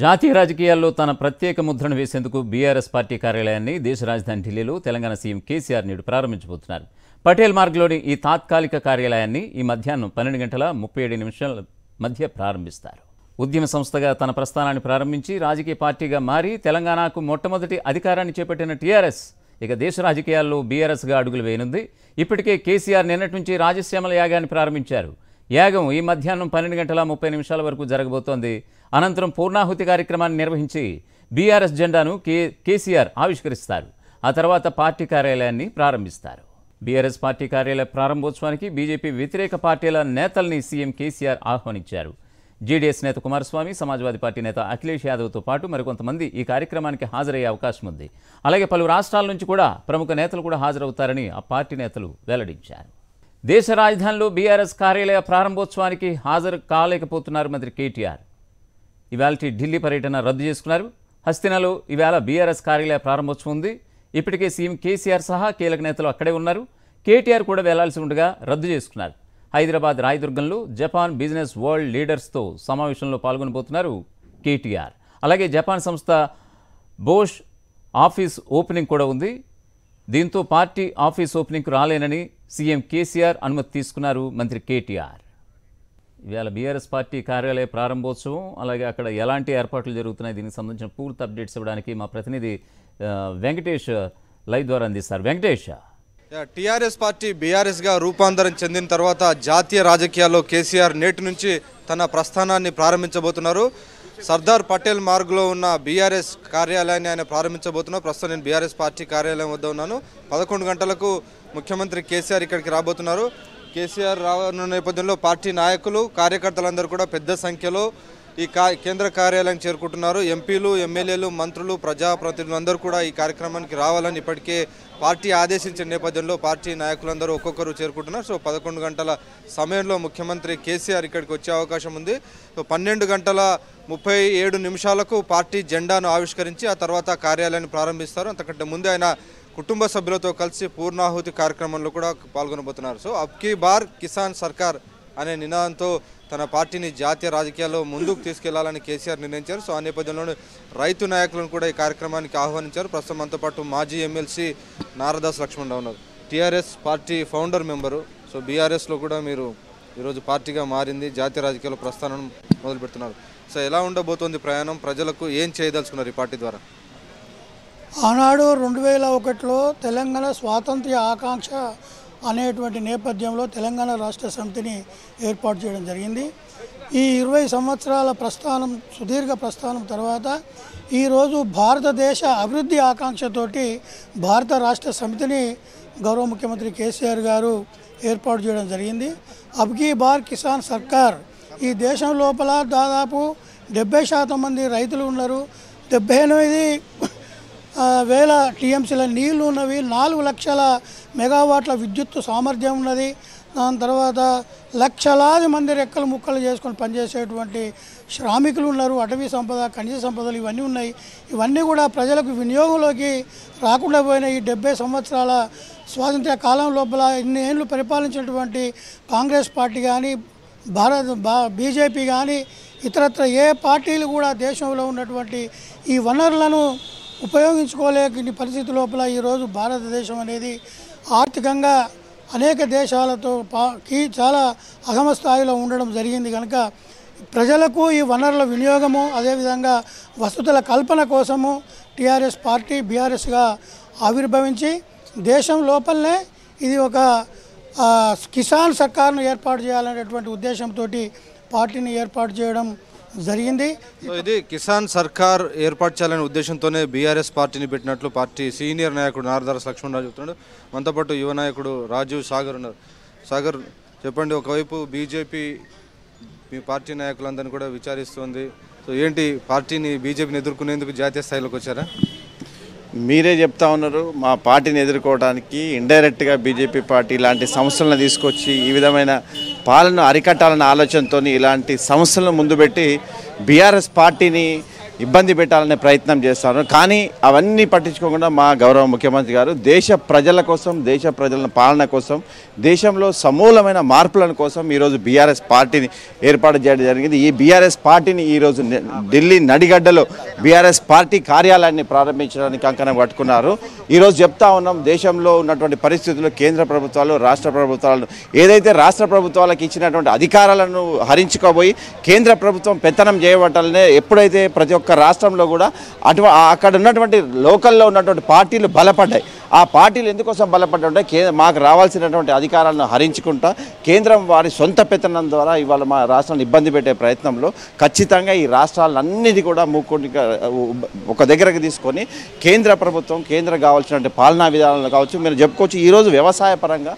జాతీయ రాజకీయాల్లో తన ప్రత్యేక ముద్రను వేసేందుకు బీఆర్ఎస్ పార్టీ కార్యాలయాన్ని దేశ రాజధాని ఢిల్లీలో తెలంగాణ సీఎం కేసీఆర్ నేడు ప్రారంభించబోతున్నారు. పటేల్ మార్గ్లోని ఈ తాత్కాలిక కార్యాలయాన్ని ఈ మధ్యాహ్నం పన్నెండు గంటల ముప్పై ఏడు నిమిషాల మధ్య ప్రారంభిస్తారు. ఉద్యమ సంస్థగా తన ప్రస్థానాన్ని ప్రారంభించి రాజకీయ పార్టీగా మారి తెలంగాణకు మొట్టమొదటి అధికారాన్ని చేపట్టిన టీఆర్ఎస్ ఇక దేశ రాజకీయాల్లో బీఆర్ఎస్గా అడుగులు వేయనుంది. ఇప్పటికే కేసీఆర్ నిన్నటి నుంచి రాజశ్యామల యాగాన్ని ప్రారంభించారు. యాగం ఈ మధ్యాహ్నం పన్నెండు గంటల ముప్పై నిమిషాల వరకు జరగబోతోంది. అనంతరం పూర్ణాహుతి కార్యక్రమాన్ని నిర్వహించి బీఆర్ఎస్ జెండాను కే కేసీఆర్ ఆవిష్కరిస్తారు. ఆ తర్వాత పార్టీ కార్యాలయాన్ని ప్రారంభిస్తారు. బీఆర్ఎస్ పార్టీ కార్యాలయ ప్రారంభోత్సవానికి బీజేపీ వ్యతిరేక పార్టీల నేతల్ని సీఎం కేసీఆర్ ఆహ్వానించారు. జేడీఎస్ నేత కుమారస్వామి సమాజ్వాదీ పార్టీ నేత అఖిలేష్ యాదవ్తో పాటు మరికొంతమంది ఈ కార్యక్రమానికి హాజరయ్యే అవకాశం ఉంది. అలాగే పలు రాష్ట్రాల నుంచి కూడా ప్రముఖ నేతలు కూడా హాజరవుతారని ఆ పార్టీ నేతలు వెల్లడించారు. దేశ రాజధానిలో బీఆర్ఎస్ కార్యాలయ ప్రారంభోత్సవానికి హాజరు కాలేకపోతున్నారు మంత్రి కేటీఆర్. ఇవాళ ఢిల్లీ పర్యటన రద్దు చేసుకున్నారు. హస్తినాలో ఇవాళ బీఆర్ఎస్ కార్యాలయ ప్రారంభోత్సవం ఉంది. ఇప్పటికే సీఎం కేసీఆర్ సహా కీలక నేతలు అక్కడే ఉన్నారు. కేటీఆర్ కూడా వెళ్ళాల్సి ఉండగా రద్దు చేసుకున్నారు. హైదరాబాద్ రాయదుర్గంలో జపాన్ బిజినెస్ వరల్డ్ లీడర్స్తో సమావేశంలో పాల్గొనబోతున్నారు కేటీఆర్. అలాగే జపాన్ సంస్థ బోష్ ఆఫీస్ ఓపెనింగ్ కూడా ఉంది. దీంతో పార్టీ ఆఫీస్ ఓపెనింగ్కు రాలేనని సీఎం కేసీఆర్ అనుమతి తీసుకున్నారు మంత్రి కేటీఆర్. ఇవాళ బీఆర్ఎస్ పార్టీ కార్యాలయ ప్రారంభోత్సవం అలాగే అక్కడ ఎలాంటి ఏర్పాట్లు జరుగుతున్నాయి దీనికి సంబంధించిన పూర్తి అప్డేట్స్ ఇవ్వడానికి మా ప్రతినిధి వెంకటేష్ లైవ్ ద్వారా అందిస్తారు. వెంకటేష్! టీఆర్ఎస్ పార్టీ బీఆర్ఎస్గా రూపాంతరం చెందిన తర్వాత జాతీయ రాజకీయాల్లో కేసీఆర్ నేటి నుంచి తన ప్రస్థానాన్ని ప్రారంభించబోతున్నారు. సర్దార్ పటేల్ మార్గ్లో ఉన్న బీఆర్ఎస్ కార్యాలయాన్ని ఆయన ప్రారంభించబోతున్నారు. ప్రస్తుతం నేను బీఆర్ఎస్ పార్టీ కార్యాలయం వద్ద ఉన్నాను. పదకొండు గంటలకు ముఖ్యమంత్రి కేసీఆర్ ఇక్కడికి రాబోతున్నారు. కేసీఆర్ రానున్న నేపథ్యంలో పార్టీ నాయకులు కార్యకర్తలందరూ కూడా పెద్ద సంఖ్యలో ఈ కేంద్ర కార్యాలయం చేరుకుంటున్నారు. ఎంపీలు ఎమ్మెల్యేలు మంత్రులు ప్రజాప్రతినిధులు అందరూ కూడా ఈ కార్యక్రమానికి రావాలని ఇప్పటికే పార్టీ ఆదేశించిన నేపథ్యంలో పార్టీ నాయకులందరూ ఒక్కొక్కరు చేరుకుంటున్నారు. సో పదకొండు గంటల సమయంలో ముఖ్యమంత్రి కేసీఆర్ ఇక్కడికి వచ్చే అవకాశం ఉంది. సో పన్నెండు గంటల ముప్పై ఏడు నిమిషాలకు పార్టీ జెండాను ఆవిష్కరించి ఆ తర్వాత కార్యాలయాన్ని ప్రారంభిస్తారు. అంతకంటే ముందే ఆయన కుటుంబ సభ్యులతో కలిసి పూర్ణాహుతి కార్యక్రమంలో కూడా పాల్గొనబోతున్నారు. సో అబ్కీ బార్ కిసాన్ సర్కార్ అనే నినాదంతో తన పార్టీని జాతీయ రాజకీయాల్లో ముందుకు తీసుకెళ్ళాలని కేసీఆర్ నిర్ణయించారు. సో ఆ నేపథ్యంలోనే రైతు నాయకులను కూడా ఈ కార్యక్రమానికి ఆహ్వానించారు. ప్రస్తుతం మనతో పాటు మాజీ ఎమ్మెల్సీ నారదాస్ లక్ష్మణరావు ఉన్నారు. TRS party founder member. So బీఆర్ఎస్లో కూడా మీరు ఈరోజు పార్టీగా మారింది జాతీయ రాజకీయాల్లో ప్రస్థానం మొదలు పెడుతున్నారు సో ఎలా ఉండబోతోంది ప్రయాణం? ప్రజలకు ఏం చేయదలుచుకున్నారు ఈ పార్టీ ద్వారా? ఆనాడు రెండు వేల ఒకటిలో తెలంగాణ స్వాతంత్ర్య ఆకాంక్ష అనేటువంటి నేపథ్యంలో తెలంగాణ రాష్ట్ర సమితిని ఏర్పాటు చేయడం జరిగింది. ఈ ఇరవై సంవత్సరాల ప్రస్థానం సుదీర్ఘ ప్రస్థానం తర్వాత ఈరోజు భారతదేశ అభివృద్ధి ఆకాంక్షతోటి భారత రాష్ట్ర సమితిని గౌరవ ముఖ్యమంత్రి కేసీఆర్ గారు ఏర్పాటు చేయడం జరిగింది. అబ్కీ బార్ కిసాన్ సర్కార్ ఈ దేశం లోపల దాదాపు డెబ్బై శాతం మంది రైతులు ఉన్నారు. డెబ్బై ఎనిమిది వేల టీఎంసీల నీళ్ళు ఉన్నవి నాలుగు లక్షల మెగావాట్ల విద్యుత్ సామర్థ్యం ఉన్నది. దాని తర్వాత లక్షలాది మంది రెక్కలు ముక్కలు చేసుకొని పనిచేసేటువంటి శ్రామికులు ఉన్నారు. అటవీ సంపద ఖనిజ సంపదలు ఇవన్నీ ఉన్నాయి. ఇవన్నీ కూడా ప్రజలకు వినియోగంలోకి రాకుండా పోయిన ఈ డెబ్బై సంవత్సరాల స్వాతంత్ర కాలం లోపల ఇన్ని ఏళ్ళు పరిపాలించినటువంటి కాంగ్రెస్ పార్టీ కానీ భారత్ బీజేపీ కానీ ఇతరత్ర ఏ పార్టీలు కూడా దేశంలో ఉన్నటువంటి ఈ వనరులను ఉపయోగించుకోలేని పరిస్థితి లోపల ఈరోజు భారతదేశం అనేది ఆర్థికంగా అనేక దేశాలతో పాకి చాలా అగమ స్థాయిలో ఉండడం జరిగింది కనుక ప్రజలకు ఈ వనరుల వినియోగము అదేవిధంగా వసతుల కల్పన కోసము టీఆర్ఎస్ పార్టీ బీఆర్ఎస్గా ఆవిర్భవించి దేశం లోపలనే ఇది ఒక కిసాన్ సర్కార్ను ఏర్పాటు చేయాలనేటువంటి ఉద్దేశంతో పార్టీని ఏర్పాటు చేయడం జరిగింది. సో ఇది కిసాన్ సర్కార్ ఏర్పాటు చేయాలనే ఉద్దేశంతోనే బీఆర్ఎస్ పార్టీని పెట్టినట్లు పార్టీ సీనియర్ నాయకుడు నారదార లక్ష్మణరావు చెప్తున్నాడు. మనతో పాటు యువ నాయకుడు రాజీవ్ సాగర్ ఉన్నారు. సాగర్ చెప్పండి ఒకవైపు బీజేపీ మీ పార్టీ నాయకులందరినీ కూడా విచారిస్తోంది. సో ఏంటి పార్టీని బీజేపీని ఎదుర్కొనేందుకు జాతీయ స్థాయిలోకి వచ్చారా? మీరే చెప్తా ఉన్నారు మా పార్టీని ఎదుర్కోవడానికి ఇండైరెక్ట్గా బీజేపీ పార్టీ ఇలాంటి సంస్థలను తీసుకొచ్చి ఈ విధమైన పాలన అరికట్టాలన్న ఆలోచనతో ఇలాంటి సంస్థలను ముందు పెట్టి బీఆర్ఎస్ పార్టీని ఇబ్బంది పెట్టాలనే ప్రయత్నం చేస్తారు కానీ అవన్నీ పట్టించుకోకుండా మా గౌరవ ముఖ్యమంత్రి గారు దేశ ప్రజల కోసం దేశ ప్రజల పాలన కోసం దేశంలో సమూలమైన మార్పుల కోసం ఈరోజు బీఆర్ఎస్ పార్టీని ఏర్పాటు చేయడం జరిగింది. ఈ బీఆర్ఎస్ పార్టీని ఈరోజు ఢిల్లీ నడిగడ్డలో బీఆర్ఎస్ పార్టీ కార్యాలయాన్ని ప్రారంభించడానికి కంకణం పట్టుకున్నారు ఈరోజు చెప్తా ఉన్నాం దేశంలో ఉన్నటువంటి పరిస్థితుల్లో కేంద్ర ప్రభుత్వాలు రాష్ట్ర ప్రభుత్వాలను ఏదైతే రాష్ట్ర ప్రభుత్వాలకు ఇచ్చినటువంటి అధికారాలను హరించుకోబోయి కేంద్ర ప్రభుత్వం పెత్తనం చేయబట్టాలనే ఎప్పుడైతే ప్రతి ఒక్క రాష్ట్రంలో కూడా అటు అక్కడ ఉన్నటువంటి లోకల్లో ఉన్నటువంటి పార్టీలు బలపడ్డాయి. ఆ పార్టీలు ఎందుకోసం బలపడ్డా కే మాకు రావాల్సినటువంటి అధికారాలను హరించుకుంటా కేంద్రం వారి సొంత పెత్తనం ద్వారా ఇవాళ మా రాష్ట్రాన్ని ఇబ్బంది పెట్టే ప్రయత్నంలో ఖచ్చితంగా ఈ రాష్ట్రాలన్నిటి కూడా మూకుడిగా ఒక దగ్గరకు తీసుకొని కేంద్ర ప్రభుత్వం కేంద్రం కావాల్సినటువంటి పాలనా విధానాలు కావచ్చు మీరు చెప్పుకోవచ్చు ఈరోజు వ్యవసాయ పరంగా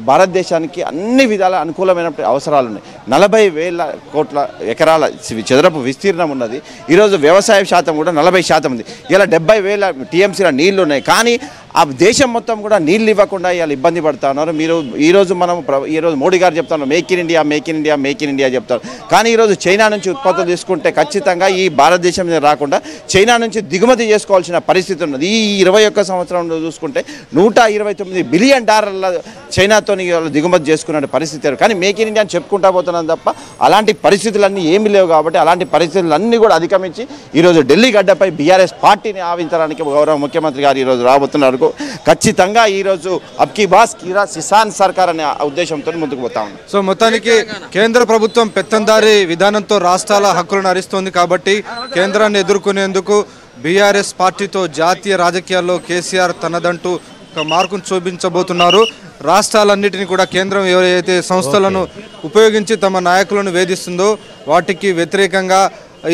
భారతదేశానికి అన్ని విధాల అనుకూలమైన అవసరాలు ఉన్నాయి. నలభై వేల కోట్ల ఎకరాల చదరపు విస్తీర్ణం ఉన్నది. ఈరోజు వ్యవసాయ శాతం కూడా నలభై శాతం ఉంది. ఇలా డెబ్బై వేల టీఎంసీల నీళ్ళు ఉన్నాయి. కానీ ఆ దేశం మొత్తం కూడా నీళ్ళు ఇవ్వకుండా ఇవాళ ఇబ్బంది పడుతూ ఉన్నారు. మీరు ఈరోజు మనం ఈరోజు మోడీ గారు చెప్తాను make in India make in India make in India చెప్తారు. కానీ ఈరోజు చైనా నుంచి ఉత్పత్తులు తీసుకుంటే ఖచ్చితంగా ఈ భారతదేశం మీద రాకుండా చైనా నుంచి దిగుమతి చేసుకోవాల్సిన పరిస్థితి ఉన్నది. ఈ ఇరవై ఒక్క సంవత్సరంలో చూసుకుంటే నూట ఇరవై తొమ్మిది బిలియన్ డాలర్ల చైనాతో దిగుమతి చేసుకునే పరిస్థితి కానీ మేక్ ఇన్ ఇండియా అని చెప్పుకుంటా పోతున్నాం తప్ప అలాంటి పరిస్థితులన్నీ ఏమీ లేవు కాబట్టి అలాంటి పరిస్థితులన్నీ కూడా అధిగమించి ఈరోజు ఢిల్లీ గడ్డపై బీఆర్ఎస్ పార్టీని ఆవించడానికి గౌరవ ముఖ్యమంత్రి గారు ఈరోజు రాబోతున్నారు. ఖచ్చితంగా ఈరోజు అబ్కి బాస్ కిరా కిసాన్ సర్కార్ అనే ఉద్దేశంతో ముందుకు పోతా ఉన్నాం. సో మొత్తానికి కేంద్ర ప్రభుత్వం పెత్తందారి విధానంతో రాష్ట్రాల హక్కులను అరిస్తోంది కాబట్టి కేంద్రాన్ని ఎదుర్కొనేందుకు బీఆర్ఎస్ పార్టీతో జాతీయ రాజకీయాల్లో కేసీఆర్ తనదంటూ ఒక మార్కును చూపించబోతున్నారు. రాష్ట్రాలన్నిటిని కూడా కేంద్రం ఏవైతే సంస్థలను ఉపయోగించి తమ నాయకులను వేధిస్తుందో వాటికి వ్యతిరేకంగా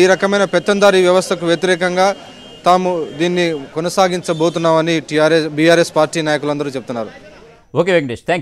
ఈ రకమైన పెత్తందారి వ్యవస్థకు వ్యతిరేకంగా తాము దీన్ని కొనసాగించబోతున్నామని టీఆర్ఎస్ బీఆర్ఎస్ పార్టీ నాయకులందరూ చెప్తున్నారు. Okay Venkatesh thank you